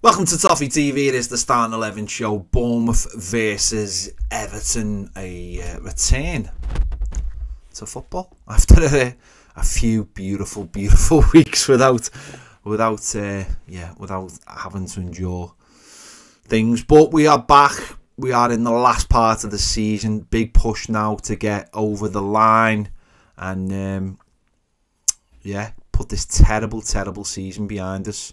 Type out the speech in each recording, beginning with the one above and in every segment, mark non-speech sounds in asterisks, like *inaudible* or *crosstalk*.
Welcome to Toffee TV. It is the Starting 11 show. Bournemouth versus Everton. A uh, return to football *laughs* after a, a, few beautiful, beautiful *laughs* weeks without, without, uh, yeah, without having to endure things. But we are back. We are in the last part of the season. Big push now to get over the line, and um, yeah, put this terrible, terrible season behind us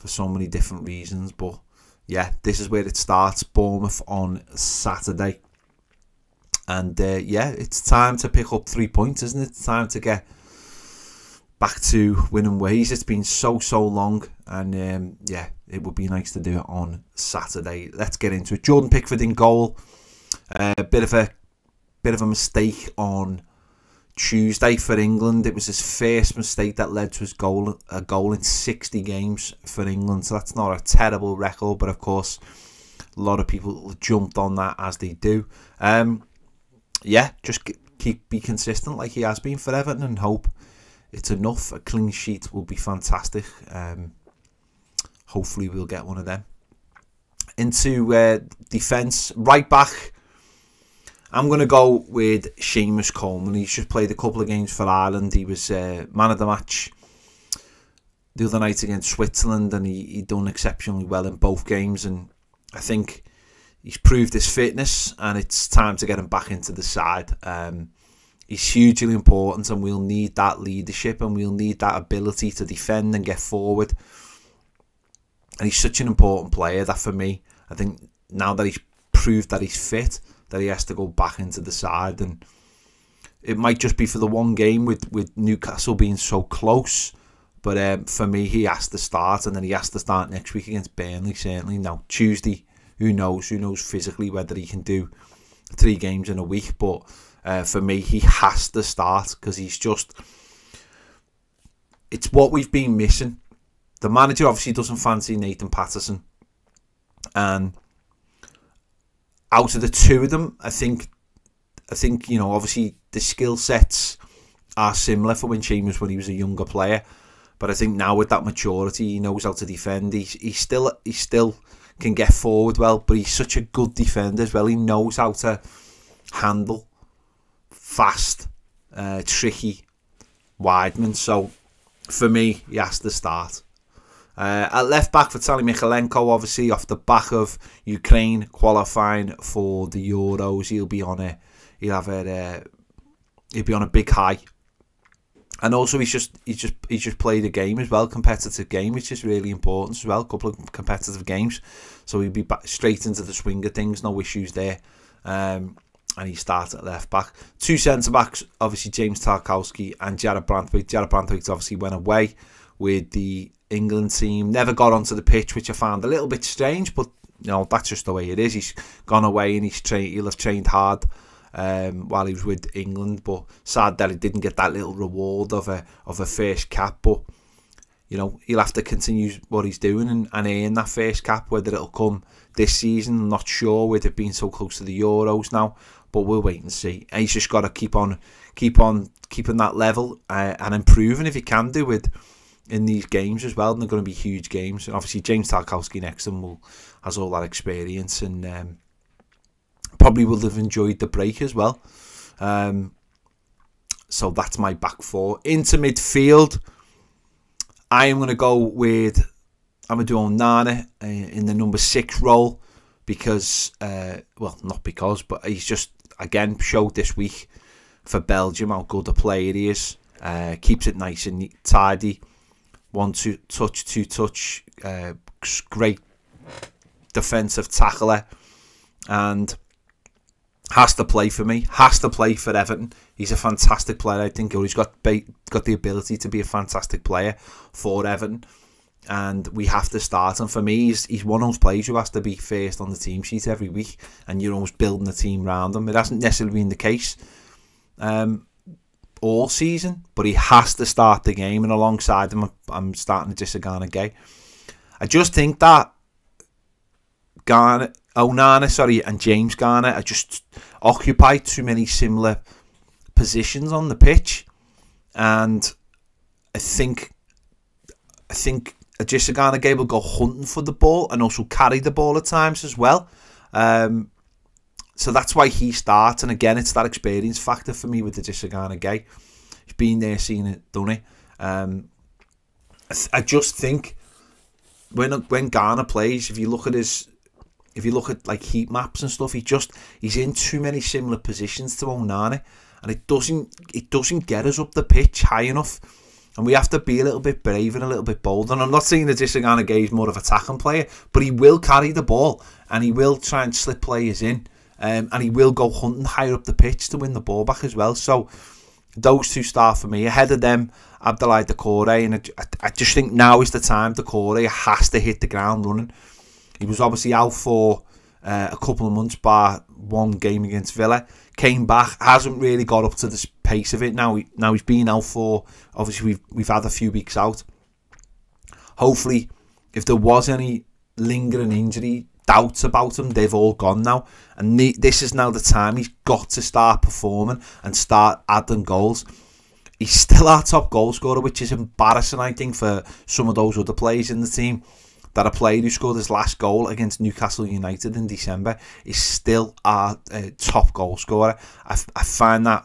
for so many different reasons. But yeah, this is where it starts. Bournemouth on Saturday. And uh, yeah, it's time to pick up three points, isn't it? It's time to get back to winning ways. It's been so, so long. And um, yeah, it would be nice to do it on Saturday. Let's get into it. Jordan Pickford in goal. A uh, bit of a bit of a mistake on Tuesday for England. It was his first mistake that led to his goal, a goal in 60 games for England. So that's not a terrible record, but of course, a lot of people jumped on that as they do. Um, yeah, just keep be consistent like he has been for Everton and hope it's enough. A clean sheet will be fantastic. Um, hopefully, we'll get one of them. Into uh, defence, right back. I'm going to go with Seamus Coleman. He's just played a couple of games for Ireland. He was uh, man of the match the other night against Switzerland, and he, he done exceptionally well in both games. And I think he's proved his fitness, and it's time to get him back into the side. Um, he's hugely important, and we'll need that leadership, and we'll need that ability to defend and get forward. And he's such an important player that for me, I think now that he's proved that he's fit that he has to go back into the side and it might just be for the one game with, with Newcastle being so close. But um, for me, he has to start, and then he has to start next week against Burnley. Certainly, now Tuesday, who knows? Who knows physically whether he can do three games in a week? But uh, for me, he has to start because he's just. It's what we've been missing. The manager obviously doesn't fancy Nathan Patterson, and out of the two of them, I think, I think you know, obviously the skill sets are similar for when Chambers when he was a younger player, but I think now with that maturity, he knows how to defend. He's he still he still can get forward well, but he's such a good defender as well. He knows how to handle fast, uh, tricky widemen. So for me, he has to start. Uh, at left back, for Vitaly Mykolenko, obviously off the back of Ukraine qualifying for the Euros, he'll be on a, he'll have a, uh, he'll be on a big high. And also, he's just he's just he's just played a game as well, competitive game, which is really important as well. A couple of competitive games, so he'll be back straight into the swing of things, no issues there. Um, and he starts at left back. Two centre backs, obviously James Tarkowski and Jarrad Branthwaite. Jarrad Branthwaite obviously went away with the England team. Never got onto the pitch, which I found a little bit strange, but you know that's just the way it is. He's gone away and he's trained. He'll have trained hard um, while he was with England, but sad that he didn't get that little reward of a of a first cap. But you know he'll have to continue what he's doing and, and earn that first cap. Whether it'll come this season, I'm not sure. With it being so close to the Euros now, but we'll wait and see. And he's just got to keep on, keep on, keeping that level uh, and improving if he can do with in these games as well, and they're going to be huge games. And obviously, James Tarkowski next to will, has all that experience and um, probably will have enjoyed the break as well. Um, so that's my back four. Into midfield, I am going to go with Amadou Onana uh, in the number six role because, uh, well, not because, but he's just, again, showed this week for Belgium how good a player he is. Uh, keeps it nice and tidy one two touch, two touch, uh, great defensive tackler, and has to play for me. Has to play for Everton. He's a fantastic player. I think or he's got got the ability to be a fantastic player for Everton, and we have to start. And for me, he's, he's one of those players who has to be first on the team sheet every week, and you're almost building the team around him. It hasn't necessarily been the case. Um, all season, but he has to start the game. And alongside him, I'm starting to Idrissa Gueye. I just think that Garner, Onana, sorry, and James Garner are just occupy too many similar positions on the pitch, and I think I think Gana Gueye will go hunting for the ball and also carry the ball at times as well. Um, so that's why he starts. And again, it's that experience factor for me with Idrissa Gana Gueye. He's been there, seen it, done it. Um, I, just think when when Gana plays, if you look at his if you look at like heat maps and stuff, he just he's in too many similar positions to Onana, and it doesn't it doesn't get us up the pitch high enough. And we have to be a little bit brave and a little bit bold. And I'm not saying that Idrissa Gana Gueye is more of a attacking player, but he will carry the ball and he will try and slip players in. Um, and he will go hunting higher up the pitch to win the ball back as well. So those two start for me. Ahead of them, Abdoulaye Doucouré. And I, I just think now is the time Doucouré has to hit the ground running. He was obviously out for uh, a couple of months by one game against Villa. Came back, hasn't really got up to the pace of it now. He, now he's been out for obviously we've we've had a few weeks out. Hopefully, if there was any lingering injury doubts about him, they've all gone now, and this is now the time he's got to start performing and start adding goals. He's still our top goal scorer, which is embarrassing, I think, for some of those other players in the team that a player who scored his last goal against Newcastle United in December is still our uh, top goal scorer. I, I find that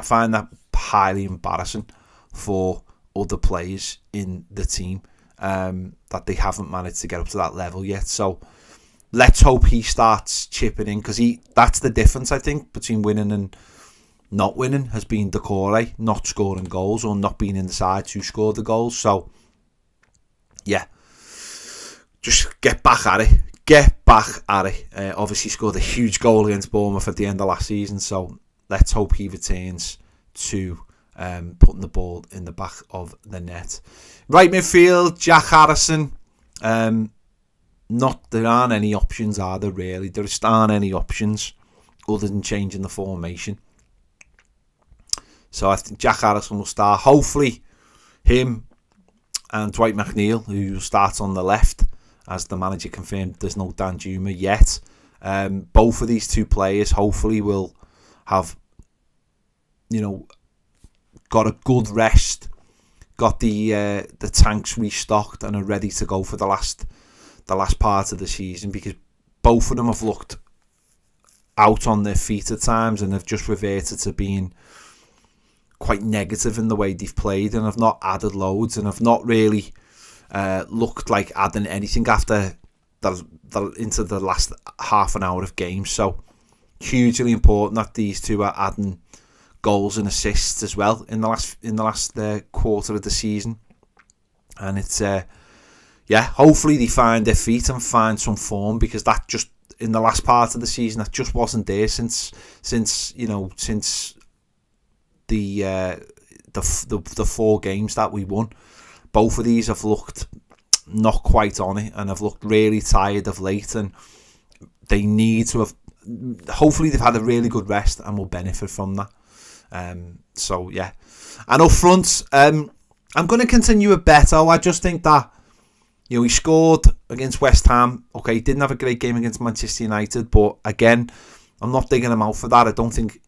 I find that highly embarrassing for other players in the team um, that they haven't managed to get up to that level yet. So let's hope he starts chipping in because he that's the difference I think between winning and not winning has been Doucouré not scoring goals or not being in the side to score the goals. So yeah, just get back at it. Get back at it. Uh, obviously scored a huge goal against Bournemouth at the end of last season, so let's hope he returns to um, putting the ball in the back of the net. Right midfield, Jack Harrison. Um, not there aren't any options, are there really? There just aren't any options other than changing the formation. So I think Jack Harrison will start. Hopefully, him and Dwight McNeil, who starts on the left, as the manager confirmed there's no Danjuma yet. Um, both of these two players hopefully will have, you know, got a good rest, got the uh, the tanks restocked and are ready to go for the last the last part of the season because both of them have looked out on their feet at times and have just reverted to being quite negative in the way they've played and have not added loads and have not really uh, looked like adding anything after the, the into the last half an hour of games. So hugely important that these two are adding goals and assists as well in the last in the last uh, quarter of the season. And it's uh, yeah, hopefully they find their feet and find some form because that just in the last part of the season that just wasn't there since since you know since the uh, the, the the four games that we won both of these have looked not quite on it and have looked really tired of late and they need to have hopefully they've had a really good rest and will benefit from that um, so yeah and up front um, I'm going to continue with Beto I just think that you know he scored against West Ham okay he didn't have a great game against Manchester United but again I'm not digging him out for that I don't think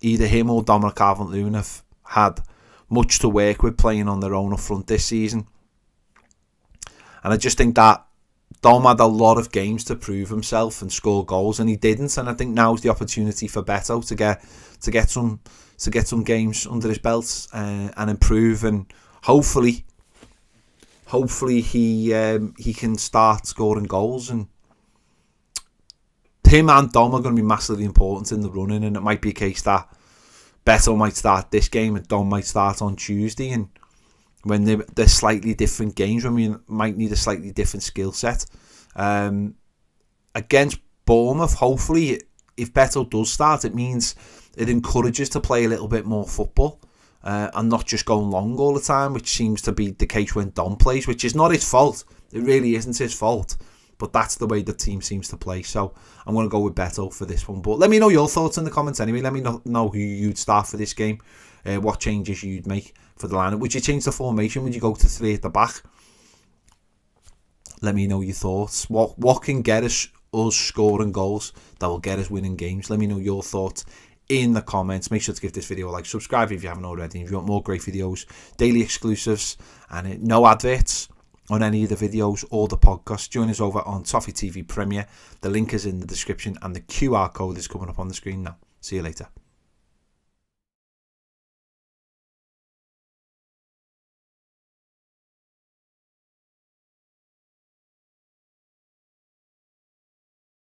either him or Dominic Calvert-Lewin have had much to work with playing on their own up front this season. And I just think that Dom had a lot of games to prove himself and score goals, and he didn't. And I think now's the opportunity for Beto to get to get some to get some games under his belt uh, and improve, and hopefully, hopefully he um, he can start scoring goals. And him and Dom are going to be massively important in the running, and it might be a case that Beto might start this game and Dom might start on Tuesday. And when they're, they're slightly different games, when we might need a slightly different skill set. Um, against Bournemouth, hopefully, if Beto does start, it means it encourages to play a little bit more football. Uh, and not just going long all the time, which seems to be the case when Dom plays, which is not his fault. It really isn't his fault. But that's the way the team seems to play. So I'm going to go with Beto for this one. But let me know your thoughts in the comments anyway. Let me know, who you'd start for this game. Uh, what changes you'd make for the lineup. Would you change the formation? Would you go to three at the back? Let me know your thoughts. What what can get us us scoring goals that will get us winning games? Let me know your thoughts in the comments. Make sure to give this video a like, subscribe if you haven't already. If you want more great videos, daily exclusives, and no adverts, on any of the videos or the podcast, join us over on Toffee TV Premier. The link is in the description and the QR code is coming up on the screen now. See you later.